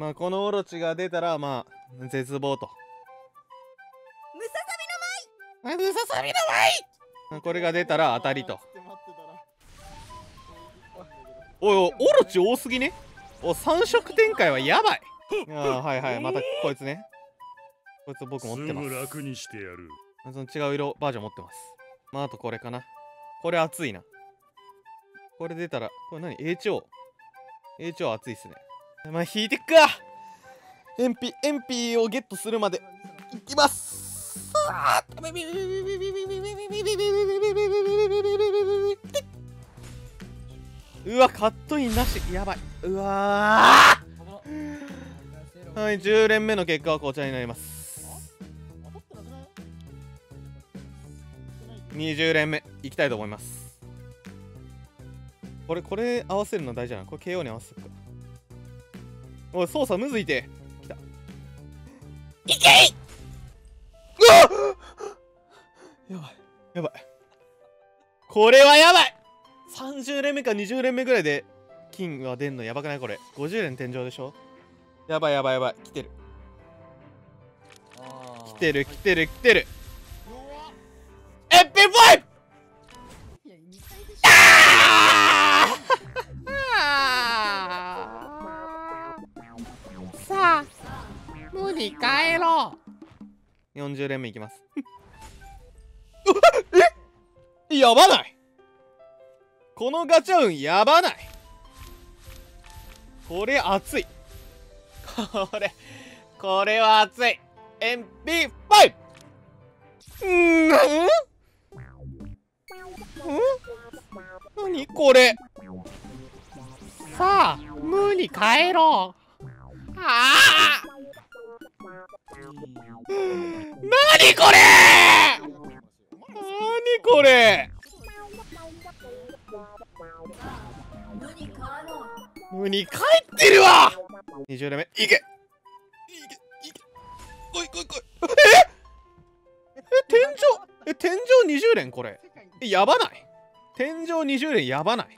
まあこのオロチが出たらまあ絶望と。ムササムササビの舞！これが出たら当たりと。おいおいオロチ多すぎね？お三色展開はやばい。ああはいはいまたこいつね。こいつ僕持ってます。すぐ楽にしてやる。その違う色バージョン持ってます。まああとこれかな。これ熱いな。これ出たらこれ何 ?HO HO 熱いっすねまあ引いてっか。エンピエンピをゲットするまで。いきます。うわカットインなしやばいうわはい10連目の結果はこちらになります20連目いきたいと思いますこれこれ合わせるの大事なのこれ KO に合わせるかおい操作むずいて。きた。いけい！うわ！やばい。やばい。これはやばい。30連目か20連目ぐらいで金が出んのやばくない？これ。50連天井でしょ？やばいやばいやばい。来てる。来てる来てる来てるろう。40連目いきます。えやばない。このガチャ運やばない。これ熱い。これこれは熱い。MP5 うん？うん？何これ？さあ無に帰ろう。ああ何これ？何これ？無に帰ってるわ！20連目いけ！いけいけ！来い来い来い！え？え天井？え天井20連これ？やばない？天井20連やばない？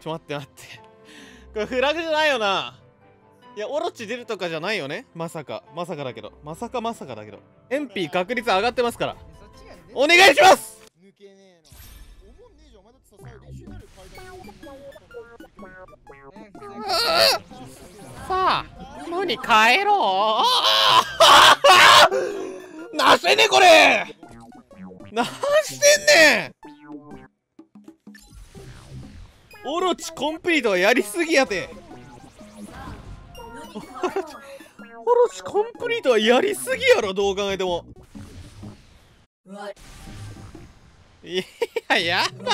ちょ待って待って。これフラグじゃないよな。いやオロチ出るとかじゃないよね。まさか。まさかだけど。まさかまさかだけど。エンピー確率上がってますから。お願いします。抜けねえな思んねえじゃん。お前だってさ練習になるさあ無に帰ろう。なしてんねんこれ。なしてんねん。オロチコンプリートはやりすぎやてオロチオロチコンプリートはやりすぎやろどう考えても。いややば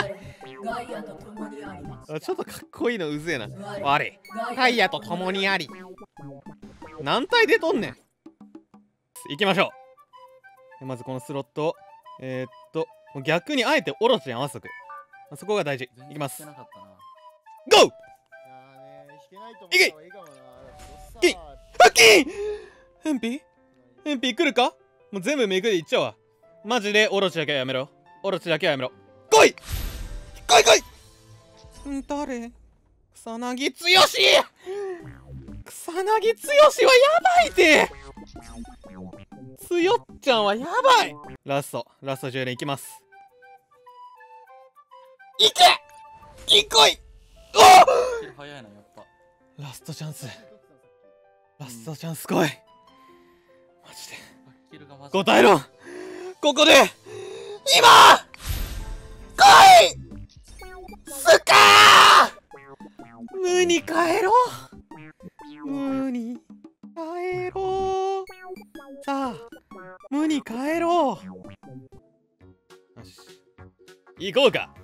あちょっとかっこいいのうぜえな。悪い。タイヤと共にあり。何体出とんねん。行きましょう。まずこのスロット。をえー、っと逆にあえてオロチに合わせとく。そこが大事。いきます。ゴー！いけないと思った方がいいかもなけいさあキー！ヘンピーヘンピー来るか？もう全部めくでいっちゃうわ。マジでオロチだけはやめろ。オロチだけはやめろ。来い！来い来い！ん誰？草薙剛！草薙剛はやばいてつよっちゃんはやばい！ラストラスト10連いきます。いけ！いこい！お早いなやっぱ。ラストチャンスラストチャンス来い。マジで。答えろ。ここで今来いスカー!無に帰ろう。無に帰ろう。さあ無に帰ろう。よし。行こうか。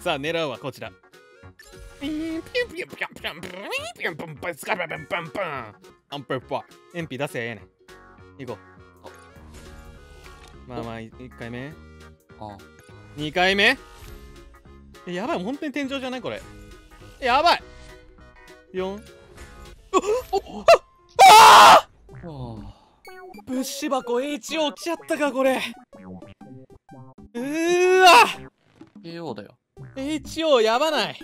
さあ狙うはこちら。ピンアンプーパー。エンピ出せやえねん。行こう。まあまあ、1回目。あ2回目やばい、本当に天井じゃないこれ。やばい !4。おっああ物資箱 H 落ちちゃったか、これ。うーわ !AO だよ。HO やばない。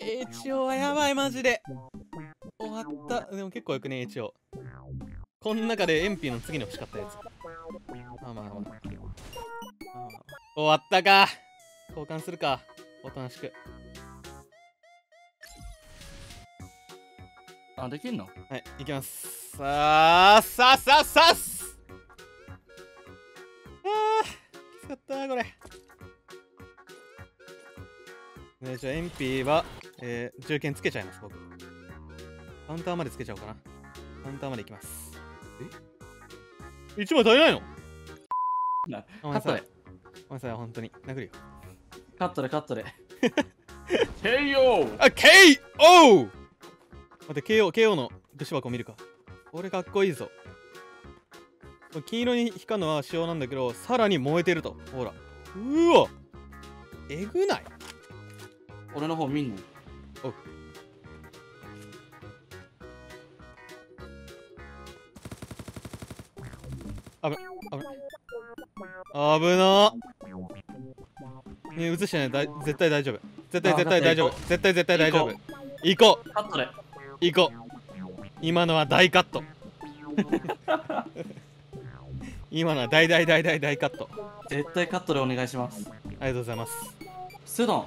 HO はやばいマジで。終わった。でも結構よくね HO この中でエンピーの次に欲しかったやつ。まあまあまあ。まあ終わったか。交換するか。おとなしく。あ、できんの？はい行きます。さあさあさあさあすあーきつかったこれ。ねじゃあエンピーは、えー、銃剣つけちゃいます僕。カウンターまでつけちゃおうかな。カウンターまで行きます。え？1枚足りないの？なお前さカットで。お前さ本当に。殴るよ。カットでカットで。KO! あ KO! 待って KO, KO の武士箱見るか。これかっこいいぞ。金色に光るのは仕様なんだけどさらに燃えてると。ほら。うわえぐない？俺の方見んの？危な。ね映してない。だい絶対大丈夫。絶対あ絶対大丈夫。絶対絶対大丈夫。行行こう。カットで。行こう。今のは大カット。今のは大大大大大カット。絶対カットでお願いします。ありがとうございます。セダン。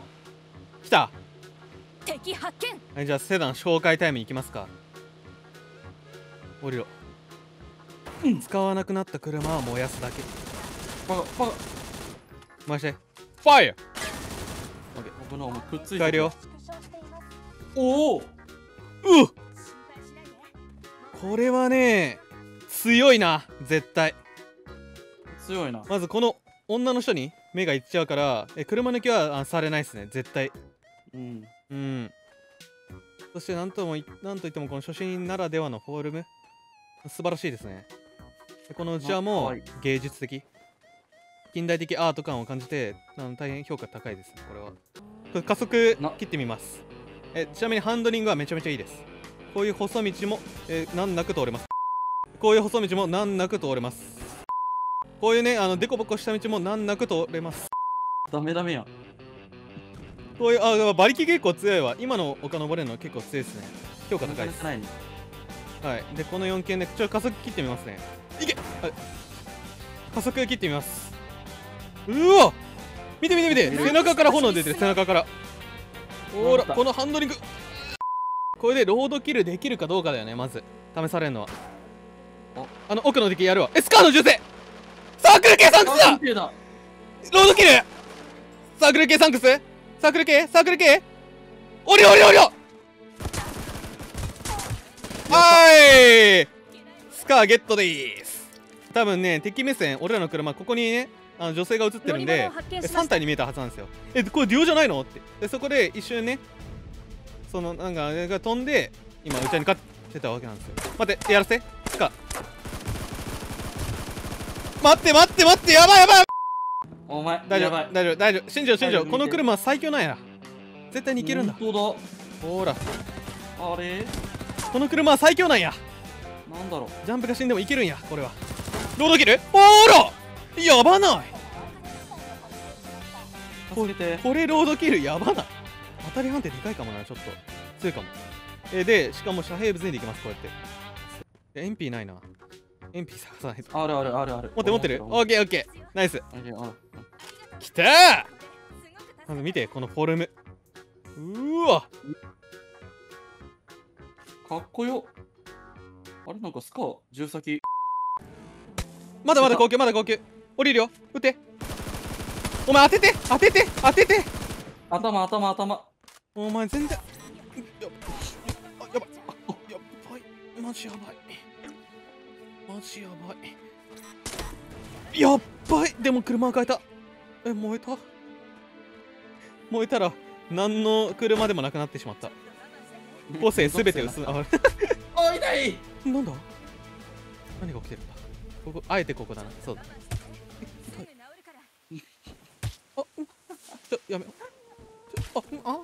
来た敵発見。はいじゃあセダン紹介タイムいきますか。降りろ、使わなくなった車は燃やすだけ。バカバカ。回して。ファイヤー僕のお前くっついて帰るよ。おお。うっ。これはね強いな。絶対。強いな。まずこの女の人に目がいっちゃうからえ車抜きはあされないっすね。絶対。うんうん。そしてなんともいなんといってもこの初心ならではのフォルム。素晴らしいですね。でこのうちわあも芸術的近代的アート感を感じてあの大変評価高いですねこれは。これ加速な。切ってみます。えちなみにハンドリングはめちゃめちゃいいです。こういう細道も、えー難なく通れます。こういう細道も難なく通れます。こういうねあのデコボコした道も難なく通れます。ダメダメやんこういうあ馬力結構強いわ。今の丘登れるの結構強いですね。評価高いです。はい。でこの4件でちょっと加速切ってみますね。いけ！はい加速切ってみます。うわ見て見て見て！背中から炎出てる。背中から。ほらこのハンドリング。これでロードキルできるかどうかだよねまず。試されるのは。おあの奥の敵やるわ。えスカーの銃声！サークル系サンクスだ。ロードキル！サークル系サンクス？サークル系サークル系降りろ降りろ降りろ！はい！スカーゲットでーす。多分ね敵目線俺らの車ここにねあの女性が映ってるんで乗り物を発見しました。3体に見えたはずなんですよ。えこれデュオじゃないの？って。でそこで一瞬ねそのなんかあれが飛んで今うちに勝ってたわけなんですよ。待ってやらせ？スカ待って待って待ってやばいやばいお前大丈夫大丈夫大丈夫。信じろ信じろ大丈夫この車最強なんや。絶対にいけるんだ。ほら。だあれ？この車は最強なんや。なんだろう。ジャンプが死んでもいけるんやこれは。ロードキルほら！やばない。助けて。これロードキルやばない。当たり判定でかいかもなちょっと。強いかも。えーでしかも遮蔽物にできますこうやって。えエンピーないなエンピー探さないと。あるあるあるある。持って持ってる。オッケーオッケー。ナイス。きたー。まず見てこのフォルム。うーわ。かっこよ。あれなんかスカー銃先。まだまだ高級まだ高級。降りるよ。撃って。お前当てて。当てて。当てて。頭頭頭。お前全然。やばあやばい。あやばい。マジやばいマジやばい。やっばい。でも車変えた。え燃えた？燃えたら何の車でもなくなってしまった。個性すべて薄。ああ痛い。なんだ？何が起きてるんだ？ここあえてここだな。そう。だあうん。ちょやめあうんあ？